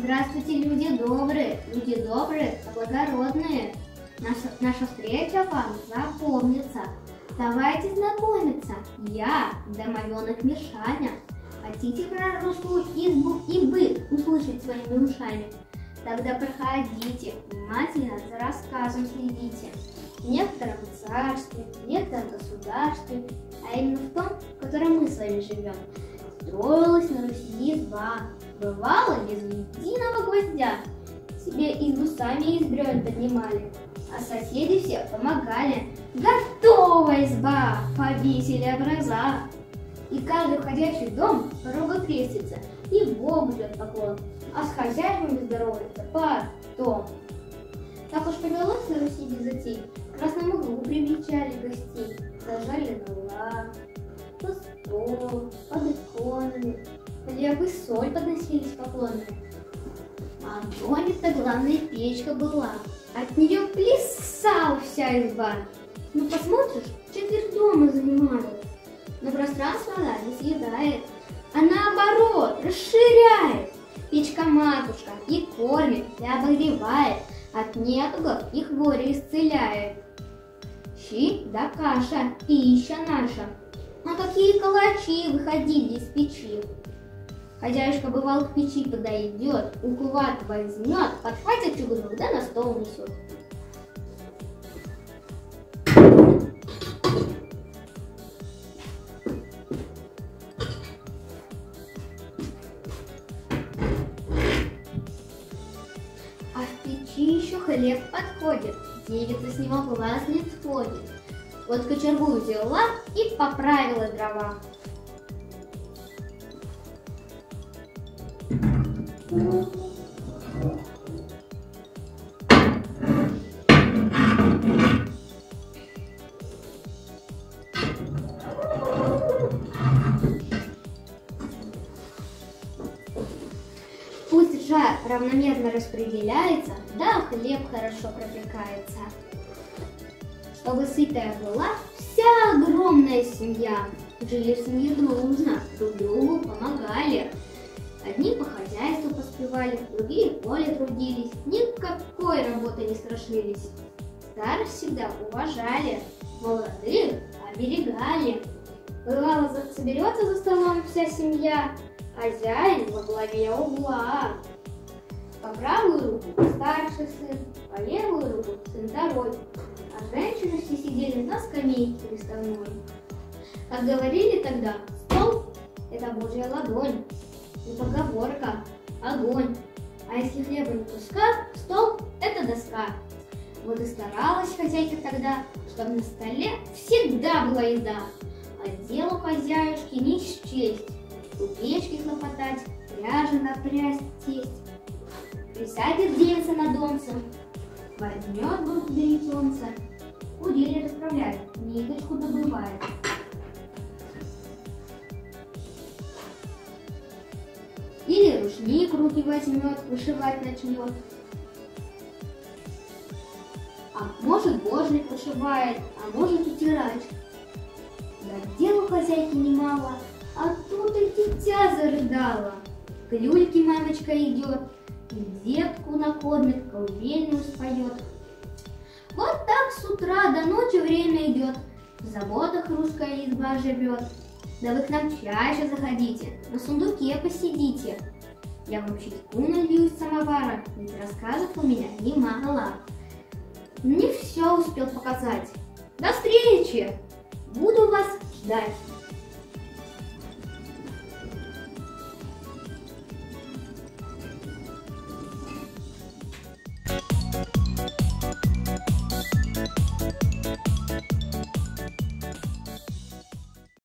Здравствуйте, люди добрые, люди добрые, благородные. Наша, наша встреча вам запомнится. Давайте знакомиться. Я домовенок Мишаня. Хотите про русскую избу и быт услышать своими ушами? Тогда проходите, внимательно за рассказом следите. В некотором царстве, в некотором государстве, а именно в том, в котором мы с вами живем, строилась на Руси изба. Бывало без единого гвоздя. Себе избу сами из бревен поднимали, а соседи все помогали. Готова изба! Повесили образа. И каждый входящий дом порога крестится, и Богу ждет поклон, а с хозяевами здоровается потом. Так уж повелось на Руси без затей, красному углу привечали гостей, сажали на лав, на стол, под иконами, хлеб и соль подносились поклонами. А в доме-то главная печка была, от нее плясала вся изба. Ну посмотришь, четверть дома занимала. Но пространство она не съедает, а наоборот расширяет. Печка-матушка их кормит и обогревает, от недугов и хвори исцеляет. Щи да каша, пища наша. А какие калачи выходили из печи. Хозяюшка бывал к печи подойдет, ухват возьмет, подхватит чугунок, да на стол несет. А в печи еще хлеб подходит, девица с него глаз не сходит. Вот кочергу взяла и поправила дрова. Пусть жар равномерно распределяется, да хлеб хорошо пропекается. Чтобы сытая была вся огромная семья. Жили в семье дружно, друг другу помогали. Одни по хозяйству поспевали, другие в поле трудились, никакой работы не страшились. Старых всегда уважали, молодых оберегали. Бывало, соберется за столом вся семья, хозяин во главе угла. По правую руку старший сын, по левую руку сын второй, а женщины все сидели на скамейке приставной. Как говорили тогда, стол – это Божья ладонь, и поговорка – огонь. А если хлеба не куска, стол – это доска. Вот и старалась хозяйка тогда, чтобы на столе всегда была еда. А дело хозяюшки не счесть. У печки хлопотать, пряжи напрясть тесть. Присядет девица на донце, возьмет в руку беретенца, кудели расправляет, ниточку добывает. Или рушник руки возьмет, вышивать начнет. А может божник вышивает, а может утирать. Да дела у хозяйки немало, а тут и дитя зарыдало. К люльке мамочка идет, и детку накормит, колыбельную споет. Вот так с утра до ночи время идет, в заботах русская изба живет. Да вы к нам чаще заходите, на сундуке посидите. Я вам чайку налью из самовара, ведь рассказов у меня немало. Не все успел показать. До встречи! Буду вас ждать.